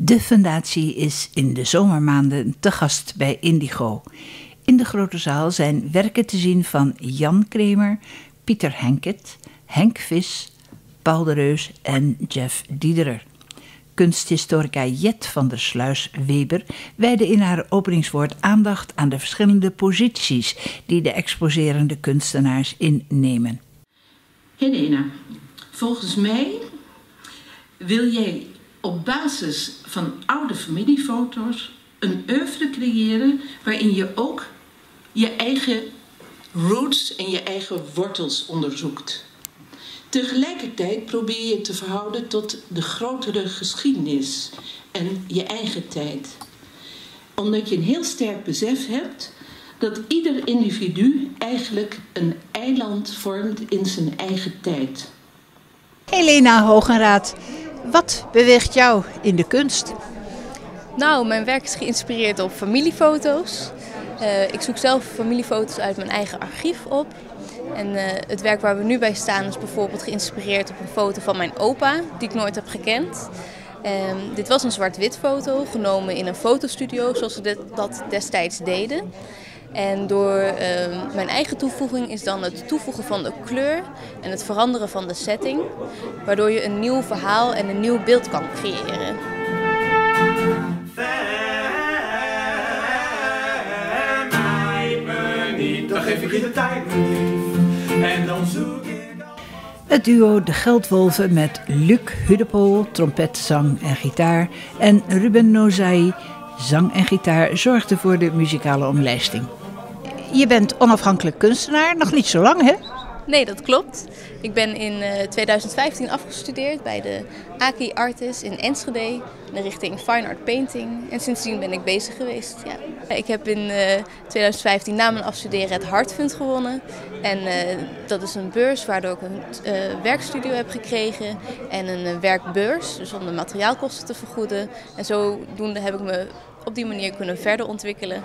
De fundatie is in de zomermaanden te gast bij Indigo. In de grote zaal zijn werken te zien van Jan Kremer, Pieter Henket, Henk Vis, Paul de Reus en Jeff Diederer. Kunsthistorica Jet van der Sluis Weber wijde in haar openingswoord aandacht aan de verschillende posities die de exposerende kunstenaars innemen. Helena, volgens mij wil jij op basis van oude familiefoto's een oeuvre creëren waarin je ook je eigen roots en je eigen wortels onderzoekt. Tegelijkertijd probeer je te verhouden tot de grotere geschiedenis en je eigen tijd. Omdat je een heel sterk besef hebt dat ieder individu eigenlijk een eiland vormt in zijn eigen tijd. Helena Hogenraad, wat beweegt jou in de kunst? Nou, mijn werk is geïnspireerd op familiefoto's. Uh, ik zoek zelf familiefoto's uit mijn eigen archief op. En uh, het werk waar we nu bij staan is bijvoorbeeld geïnspireerd op een foto van mijn opa, die ik nooit heb gekend. Um, dit was een zwart-wit foto, genomen in een fotostudio, zoals dit, dat destijds deden. En door uh, mijn eigen toevoeging is dan het toevoegen van de kleur en het veranderen van de setting, waardoor je een nieuw verhaal en een nieuw beeld kan creëren. Dan geef ik je de tijd en dan zoek ik. Het duo De Geldwolven met Luc Hudepool, trompet, zang en gitaar, en Ruben Nozai, zang en gitaar, zorgde voor de muzikale omlijsting. Je bent onafhankelijk kunstenaar, nog niet zo lang hè? Nee, dat klopt. Ik ben in 2015 afgestudeerd bij de Aki Artist in Enschede in de richting Fine Art Painting. En sindsdien ben ik bezig geweest. Ja. Ik heb in 2015 na mijn afstuderen het Hartfund gewonnen. En uh, dat is een beurs waardoor ik een werkstudio heb gekregen en een werkbeurs, dus om de materiaalkosten te vergoeden. En zodoende heb ik me op die manier kunnen verder ontwikkelen.